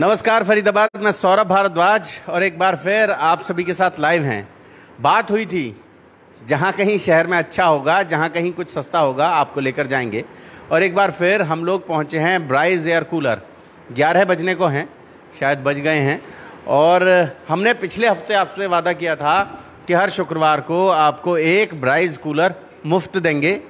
नमस्कार, फरीदाबाद। मैं सौरभ भारद्वाज और एक बार फिर आप सभी के साथ लाइव हैं। बात हुई थी, जहाँ कहीं शहर में अच्छा होगा, जहाँ कहीं कुछ सस्ता होगा, आपको लेकर जाएँगे। और एक बार फिर हम लोग पहुँचे हैं ब्राइज एयर कूलर ग्यारह बजने को हैं, शायद बज गए हैं। और हमने पिछले हफ़्ते आपसे वादा किया था कि हर शुक्रवार को आपको एक ब्राइज कूलर मुफ़्त देंगे।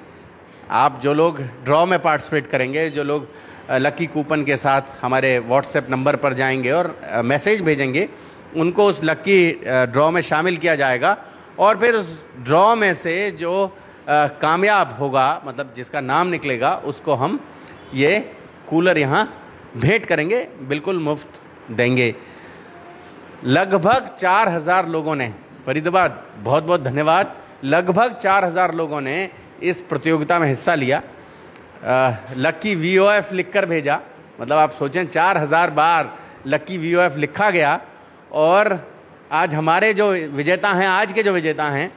आप जो लोग ड्रॉ में पार्टिसिपेट करेंगे, जो लोग लकी कूपन के साथ हमारे व्हाट्सएप नंबर पर जाएँगे और मैसेज भेजेंगे। उनको उस लकी ड्रॉ में शामिल किया जाएगा और फिर उस ड्रॉ में से जो कामयाब होगा मतलब जिसका नाम निकलेगा, उसको हम ये कूलर यहाँ भेंट करेंगे, बिल्कुल मुफ़्त देंगे। लगभग चार हज़ार लोगों ने, फरीदाबाद बहुत बहुत धन्यवाद। लगभग चार हज़ार लोगों ने इस प्रतियोगिता में हिस्सा लिया। लक्की वी ओ एफ़ लिख कर भेजा। मतलब आप सोचें चार हज़ार बार लक्की वी ओ एफ़ लिखा गया और आज हमारे जो विजेता हैं आज के जो विजेता हैं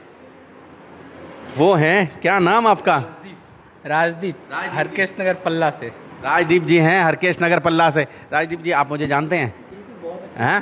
वो हैं। क्या नाम आपका? राजदीप। हरकेश नगर पल्ला से। राजदीप जी हैं हरकेश नगर पल्ला से। राजदीप जी आप मुझे जानते हैं? हैं।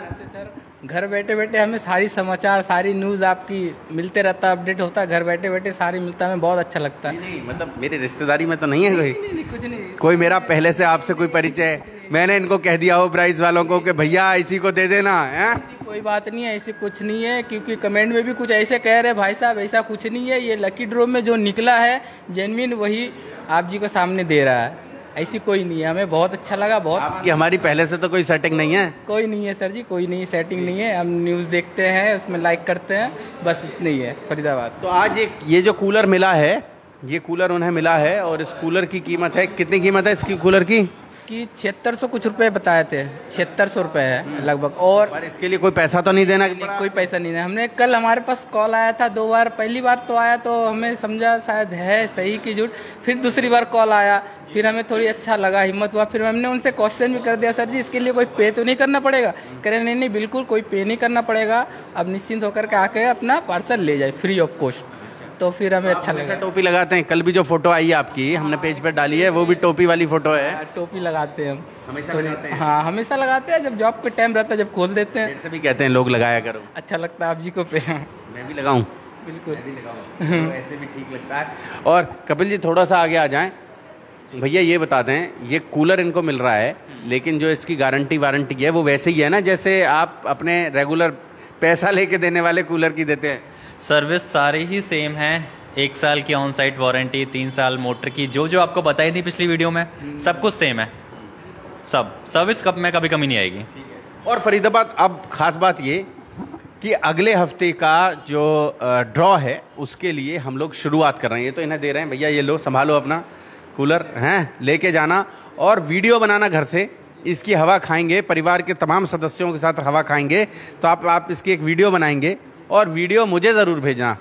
घर बैठे बैठे हमें सारी समाचार सारी न्यूज़ आपकी मिलते रहता है अपडेट होता है घर बैठे बैठे सारी मिलता है हमें बहुत अच्छा लगता। है नहीं, नहीं मतलब मेरी रिश्तेदारी में तो नहीं है कोई? नहीं, नहीं, कुछ नहीं। कोई मेरा पहले से आपसे कोई परिचय? मैंने इनको कह दिया हो प्राइस वालों को कि भैया इसी को दे देना है? कोई बात नहीं है ऐसी कुछ नहीं है क्योंकि कमेंट में भी कुछ ऐसे कह रहे भाई साहब ऐसा कुछ नहीं है ये लकी ड्रॉ में जो निकला है जेनविन वही आप जी को सामने दे रहा है। ऐसी कोई नहीं है। हमें बहुत अच्छा लगा बहुत आपकी हमारी पहले से तो कोई सेटिंग नहीं है। कोई नहीं है सर जी कोई नहीं सेटिंग नहीं है। हम न्यूज़ देखते हैं उसमें लाइक करते हैं बस इतना ही है फरीदाबाद। तो आज एक ये जो कूलर मिला है ये कूलर उन्हें मिला है और इस कूलर की कीमत है कितनी कीमत है इसकी कूलर की? कि छिहत्तर सौ कुछ रुपए बताए थे। छिहत्तर सौ रुपए है लगभग। और इसके लिए कोई पैसा तो नहीं देना कोई पैसा नहीं देना। हमने कल हमारे पास कॉल आया था दो बार। पहली बार तो आया तो हमें समझा शायद है सही की झूठ। फिर दूसरी बार कॉल आया। फिर हमें थोड़ी अच्छा लगा हिम्मत हुआ। फिर हमने उनसे क्वेश्चन भी कर दिया सर जी इसके लिए कोई पे तो नहीं करना पड़ेगा? कह रहे नहीं नहीं बिल्कुल कोई पे नहीं करना पड़ेगा। अब निश्चिंत होकर के आके अपना पार्सल ले जाए फ्री ऑफ़ कॉस्ट तो फिर हमें अच्छा लगा टोपी लगाते हैं। कल भी जो फ़ोटो आई है आपकी हमने पेज पर डाली है वो भी टोपी वाली फ़ोटो है। हाँ, टोपी लगाते हैं हम। हमेशा तो लगाते हैं। हाँ हमेशा लगाते हैं जब जॉब पे टाइम रहता है जब खोल देते हैं। से भी कहते हैं लोग लगाया करो। अच्छा लगता है आप जी को पे। मैं भी लगाऊँ? बिल्कुल। तो ऐसे भी ठीक लगता है। और कपिल जी थोड़ा सा आगे आ जाएँ। भैया ये बता दें ये कूलर इनको मिल रहा है लेकिन जो इसकी गारंटी वारंटी है वो वैसे ही है ना जैसे आप अपने रेगुलर पैसा लेके देने वाले कूलर की देते हैं। सर्विस सारी ही सेम है। एक साल की ऑन साइट वारंटी तीन साल मोटर की, जो जो आपको बताई थी पिछली वीडियो में, सब कुछ सेम है। सब। सर्विस कब में कभी कमी नहीं आएगी। और फरीदाबाद, अब खास बात ये कि अगले हफ़्ते का जो ड्रॉ है, उसके लिए हम लोग शुरुआत कर रहे हैं। ये तो इन्हें दे रहे हैं, भैया, ये लो, संभालो अपना कूलर हैं, लेके जाना। और वीडियो बनाना घर से, इसकी हवा खाएँगे, परिवार के तमाम सदस्यों के साथ हवा खाएँगे। तो आप आप इसकी एक वीडियो बनाएँगे। और वीडियो मुझे ज़रूर भेजना।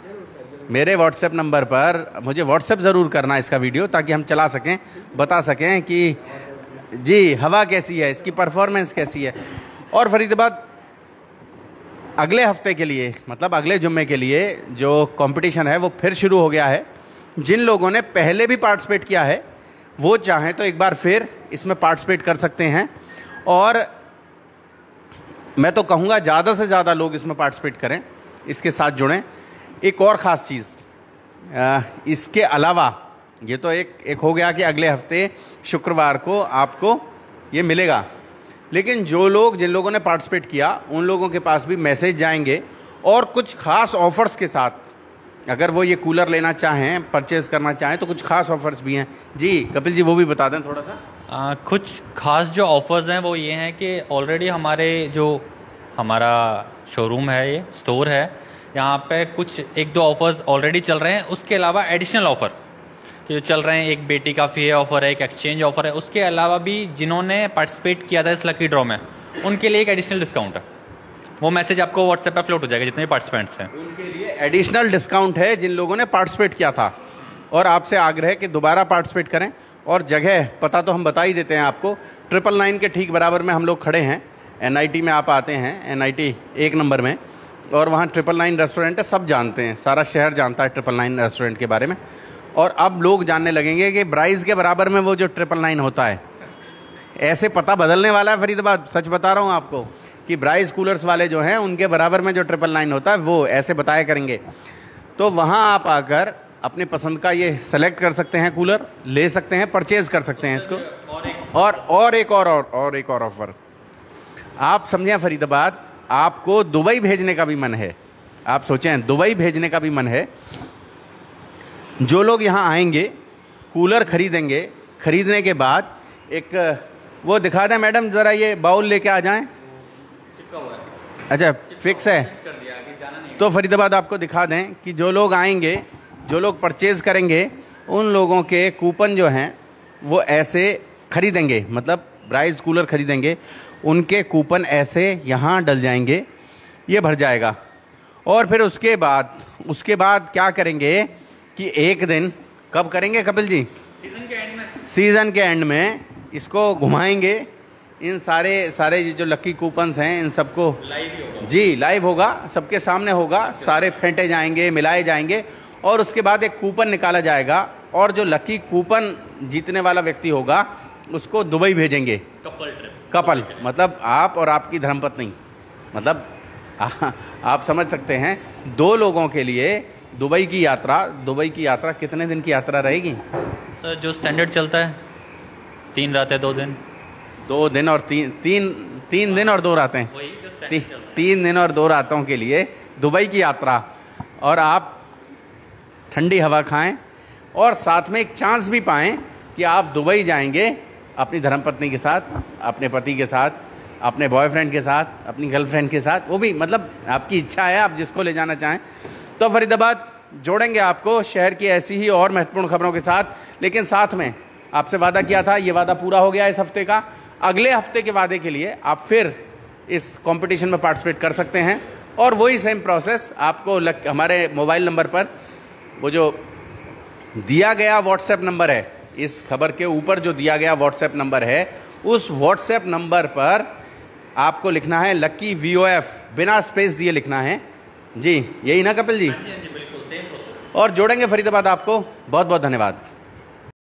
मेरे व्हाट्सएप नंबर पर मुझे व्हाट्सएप ज़रूर करना इसका वीडियो, ताकि हम चला सकें, बता सकें कि, जी, हवा कैसी है, इसकी परफॉर्मेंस कैसी है। और फरीदाबाद, अगले हफ़्ते के लिए मतलब अगले जुम्मे के लिए जो कंपटीशन है, वो फिर शुरू हो गया है। जिन लोगों ने पहले भी पार्टिसिपेट किया है, वो चाहें तो एक बार फिर इसमें पार्टिसिपेट कर सकते हैं। और मैं तो कहूँगा, ज़्यादा से ज़्यादा लोग इसमें पार्टिसिपेट करें। इसके साथ जुड़ें। एक और ख़ास चीज़ इसके अलावा ये तो एक एक हो गया कि अगले हफ़्ते शुक्रवार को आपको ये मिलेगा। लेकिन जो लोग जिन लोगों ने पार्टिसिपेट किया उन लोगों के पास भी मैसेज जाएँगे और कुछ खास ऑफर्स के साथ अगर वो ये कूलर लेना चाहें परचेज करना चाहें तो कुछ खास ऑफर्स भी हैं। जी कपिल जी वो भी बता दें थोड़ा सा। आ, कुछ खास जो ऑफर्स हैं वो ये हैं कि ऑलरेडी हमारे जो हमारा शोरूम है ये स्टोर है। यहाँ पे कुछ एक दो ऑफर्स ऑलरेडी चल रहे हैं। उसके अलावा एडिशनल ऑफ़र जो चल रहे हैं, एक बेटी का फ़ी ऑफ़र है, एक एक्सचेंज ऑफ़र है। उसके अलावा भी जिन्होंने पार्टिसिपेट किया था इस लकी ड्रॉ में, उनके लिए एक एडिशनल डिस्काउंट है। वो मैसेज आपको व्हाट्सएप पे फ्लोट हो जाएगा, जितने पार्टिसिपेंट्स हैं। उनके लिए एडिशनल डिस्काउंट है, जिन लोगों ने पार्टिसिपेट किया था। और आपसे आग्रह कि दोबारा पार्टिसिपेट करें। और जगह पता तो हम बता ही देते हैं आपको। ट्रिपल नाइन के ठीक बराबर में हम लोग खड़े हैं। NIT में आप आते हैं NIT एक नंबर में और वहाँ ट्रिपल नाइन रेस्टोरेंट है सब जानते हैं सारा शहर जानता है ट्रिपल नाइन रेस्टोरेंट के बारे में। और अब लोग जानने लगेंगे कि ब्राइज के बराबर में वो जो ट्रिपल नाइन होता है ऐसे पता बदलने वाला है फरीदाबाद। सच बता रहा हूँ आपको कि ब्राइज कूलर्स वाले जो हैं उनके बराबर में जो ट्रिपल नाइन होता है वो ऐसे बताया करेंगे। तो वहाँ आप आकर अपने पसंद का ये सेलेक्ट कर सकते हैं कूलर ले सकते हैं परचेज कर सकते हैं इसको। और और एक और और, और एक और ऑफ़र आप समझें फरीदाबाद? आपको दुबई भेजने का भी मन है। आप सोचें दुबई भेजने का भी मन है। जो लोग यहाँ आएँगे कूलर खरीदेंगे खरीदने के बाद एक वो दिखा दें मैडम ज़रा ये बाउल लेके आ जाएँ। अच्छा फिक्स है तो फरीदाबाद आपको दिखा दें कि जो लोग आएँगे जो लोग परचेज करेंगे उन लोगों के कूपन जो हैं वो ऐसे खरीदेंगे मतलब राइस कूलर खरीदेंगे। उनके कूपन ऐसे यहाँ डल जाएँगे ये भर जाएगा। और फिर उसके बाद उसके बाद क्या करेंगे कि एक दिन कब करेंगे कपिल जी? सीज़न के एंड में। सीज़न के एंड में इसको घुमाएँगे। इन सारे सारे जो लकी कूपन्स हैं इन सबको जी लाइव होगा सबके सामने होगा सारे फेंटे जाएँगे मिलाए जाएँगे और उसके बाद एक कूपन निकाला जाएगा और जो लकी कूपन जीतने वाला व्यक्ति होगा उसको दुबई भेजेंगे। कपल ट्रिप कपल मतलब आप और आपकी धर्मपत्नी। मतलब आ, आप समझ सकते हैं दो लोगों के लिए दुबई की यात्रा दुबई की यात्रा कितने दिन की यात्रा रहेगी? सर जो स्टैंडर्ड चलता है तीन रातें दो दिन। दो दिन और तीन तीन तीन दिन और दो रातें। ती, तीन दिन और दो रातों के लिए दुबई की यात्रा। और आप ठंडी हवा खाएँ और साथ में एक चांस भी पाएँ कि आप दुबई जाएँगे अपनी धर्मपत्नी के साथ अपने पति के साथ अपने बॉयफ्रेंड के साथ अपनी गर्लफ्रेंड के साथ वो भी मतलब आपकी इच्छा है आप जिसको ले जाना चाहें। तो फरीदाबाद जोड़ेंगे आपको शहर की ऐसी ही और महत्वपूर्ण खबरों के साथ लेकिन साथ में आपसे वादा किया था ये वादा पूरा हो गया इस हफ़्ते का। अगले हफ़्ते के वादे के लिए आप फिर इस कंपटीशन में पार्टिसिपेट कर सकते हैं और वही सेम प्रोसेस आपको लग, हमारे मोबाइल नंबर पर वो जो दिया गया व्हाट्सएप नंबर है इस खबर के ऊपर जो दिया गया व्हाट्सएप नंबर है उस व्हाट्सएप नंबर पर आपको लिखना है लक्की वी बिना स्पेस दिए लिखना है। जी यही ना कपिल जी? हाँ हाँ जी बिल्कुल सेम और जोड़ेंगे फरीदाबाद आपको। बहुत बहुत धन्यवाद।